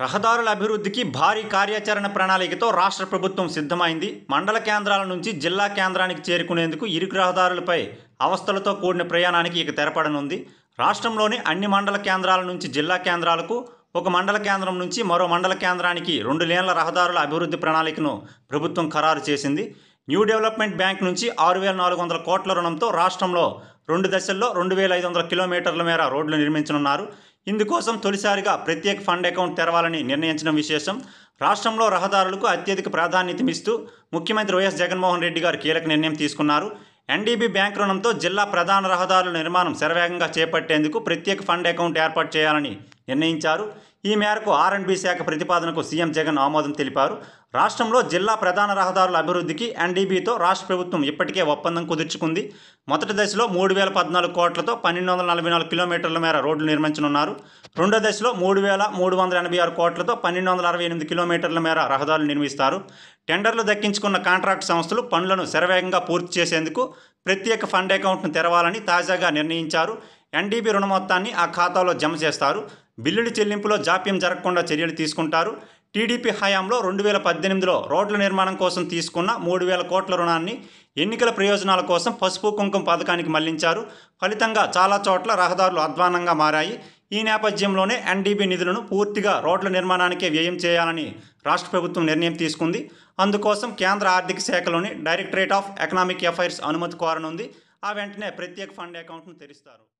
రహదారుల అభివృద్ధికి భారీ కార్యాచరణ ప్రణాళికతో రాష్ట్ర ప్రభుత్వం సిద్ధమైంది. మండల కేంద్రాల నుంచి జిల్లా కేంద్రానికి చేరుకునేందుకు ఇరుకు రహదారులపై అవస్థలతో కూడిన ప్రయాణానికి ఇక తెరపడనుంది. రాష్ట్రంలోని అన్ని మండల కేంద్రాల నుంచి జిల్లా కేంద్రాలకు ఒక మండల కేంద్రం నుంచి మరో మండల కేంద్రానికి రెండు లేన్ల రహదారుల అభివృద్ధి ప్రణాళికను ప్రభుత్వం ఖరారు చేసింది. న్యూ డెవలప్మెంట్ బ్యాంక్ నుంచి ఆరు వేల నాలుగు వందల కోట్ల రుణంతో రాష్ట్రంలో రెండు దశల్లో రెండు వేల ఐదు వందల కిలోమీటర్ల మేర రోడ్లు నిర్మించనున్నారు. ఇందుకోసం తొలిసారిగా ప్రత్యేక ఫండ్ అకౌంట్ తెరవాలని నిర్ణయించడం విశేషం రాష్ట్రంలో రహదారులకు అత్యధిక ప్రాధాన్యతమిస్తూ ముఖ్యమంత్రి వైఎస్ జగన్మోహన్ రెడ్డి గారు కీలక నిర్ణయం తీసుకున్నారు. ఎన్డీబీ బ్యాంక్ రుణంతో జిల్లా ప్రధాన రహదారుల నిర్మాణం శరవేగంగా చేపట్టేందుకు ప్రత్యేక ఫండ్ అకౌంట్ ఏర్పాటు చేయాలని నిర్ణయించారు. ఈ మేరకు ఆర్ఎండ్బీ శాఖ ప్రతిపాదనకు సీఎం జగన్ ఆమోదం తెలిపారు. రాష్ట్రంలో జిల్లా ప్రధాన రహదారుల అభివృద్ధికి ఎన్డీబీతో రాష్ట్ర ప్రభుత్వం ఇప్పటికే ఒప్పందం కుదుర్చుకుంది. మొదటి దశలో మూడు వేల పద్నాలుగు కోట్లతో పన్నెండు వందల నలభై నాలుగు కిలోమీటర్ల మేర రోడ్లు నిర్మించనున్నారు. రెండో దశలో మూడు వేల మూడు వందల ఎనభై ఆరు కోట్లతో పన్నెండు వందల అరవై ఎనిమిది కిలోమీటర్ల మేర రహదారులు నిర్మిస్తారు. టెండర్లు దక్కించుకున్న కాంట్రాక్ట్ సంస్థలు పనులను శరవేగంగా పూర్తి చేసేందుకు ప్రత్యేక ఫండ్ అకౌంట్ను తెరవాలని తాజాగా నిర్ణయించారు. ఎన్డీబీ రుణ మొత్తాన్ని ఆ ఖాతాలో జమ చేస్తారు. బిల్లుల చెల్లింపులో జాప్యం జరగకుండా చర్యలు తీసుకుంటారు. టీడీపీ హయాంలో రెండు వేల పద్దెనిమిదిలో రోడ్ల నిర్మాణం కోసం తీసుకున్న మూడు వేల కోట్ల రుణాన్ని ఎన్నికల ప్రయోజనాల కోసం పసుపు కుంకుమ పథకానికి మళ్ళించారు. ఫలితంగా చాలా చోట్ల రహదారులు అధ్వానంగా మారాయి. ఈ నేపథ్యంలోనే ఎన్డీబీ నిధులను పూర్తిగా రోడ్ల నిర్మాణానికే వ్యయం చేయాలని రాష్ట్ర ప్రభుత్వం నిర్ణయం తీసుకుంది. అందుకోసం కేంద్ర ఆర్థిక శాఖలోని డైరెక్టరేట్ ఆఫ్ ఎకనామిక్ అఫైర్స్ అనుమతి కోరనుంది. ఆ వెంటనే ప్రత్యేక ఫండ్ అకౌంట్ను తెరుస్తారు.